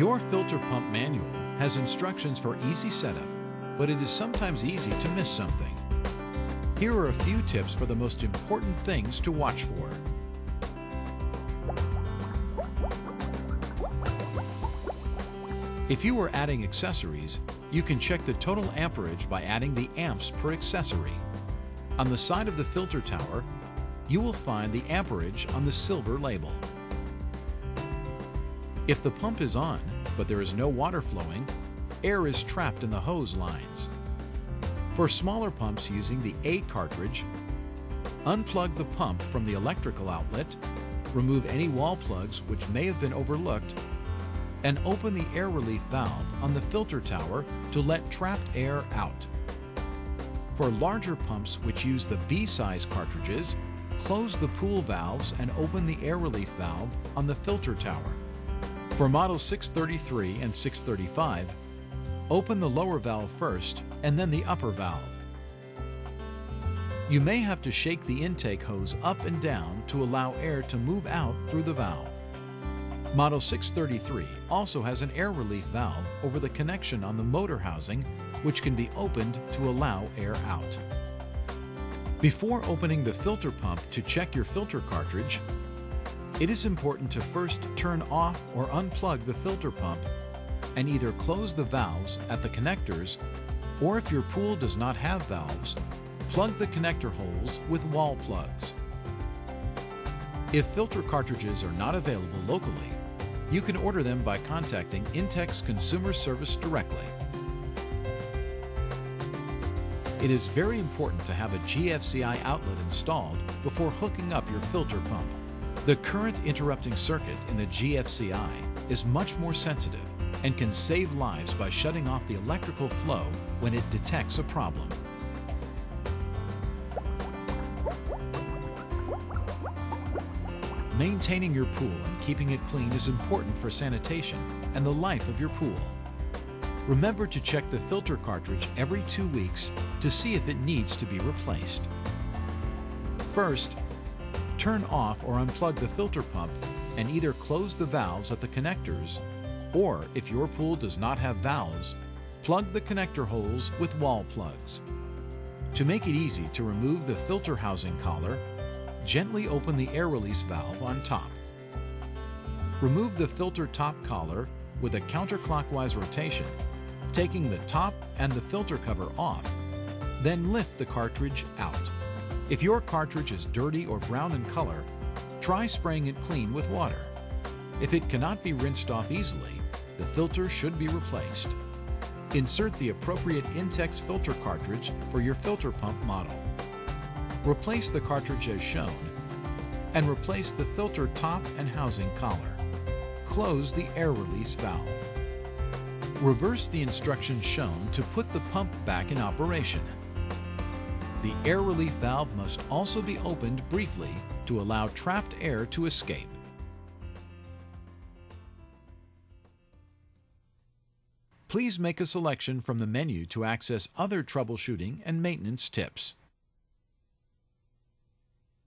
Your filter pump manual has instructions for easy setup, but it is sometimes easy to miss something. Here are a few tips for the most important things to watch for. If you are adding accessories, you can check the total amperage by adding the amps per accessory. On the side of the filter tower, you will find the amperage on the silver label. If the pump is on, but there is no water flowing, air is trapped in the hose lines. For smaller pumps using the A cartridge, unplug the pump from the electrical outlet, remove any wall plugs which may have been overlooked, and open the air relief valve on the filter tower to let trapped air out. For larger pumps which use the B-size cartridges, close the pool valves and open the air relief valve on the filter tower. For Model 633 and 635, open the lower valve first and then the upper valve. You may have to shake the intake hose up and down to allow air to move out through the valve. Model 633 also has an air relief valve over the connection on the motor housing which can be opened to allow air out. Before opening the filter pump to check your filter cartridge, it is important to first turn off or unplug the filter pump and either close the valves at the connectors or if your pool does not have valves, plug the connector holes with wall plugs. If filter cartridges are not available locally, you can order them by contacting Intex Consumer Service directly. It is very important to have a GFCI outlet installed before hooking up your filter pump. The current interrupting circuit in the GFCI is much more sensitive and can save lives by shutting off the electrical flow when it detects a problem. Maintaining your pool and keeping it clean is important for sanitation and the life of your pool. Remember to check the filter cartridge every two weeks to see if it needs to be replaced. First, turn off or unplug the filter pump and either close the valves at the connectors or if your pool does not have valves, plug the connector holes with wall plugs. To make it easy to remove the filter housing collar, gently open the air release valve on top. Remove the filter top collar with a counterclockwise rotation, taking the top and the filter cover off, then lift the cartridge out. If your cartridge is dirty or brown in color, try spraying it clean with water. If it cannot be rinsed off easily, the filter should be replaced. Insert the appropriate Intex filter cartridge for your filter pump model. Replace the cartridge as shown and replace the filter top and housing collar. Close the air release valve. Reverse the instructions shown to put the pump back in operation. The air relief valve must also be opened briefly to allow trapped air to escape. Please make a selection from the menu to access other troubleshooting and maintenance tips.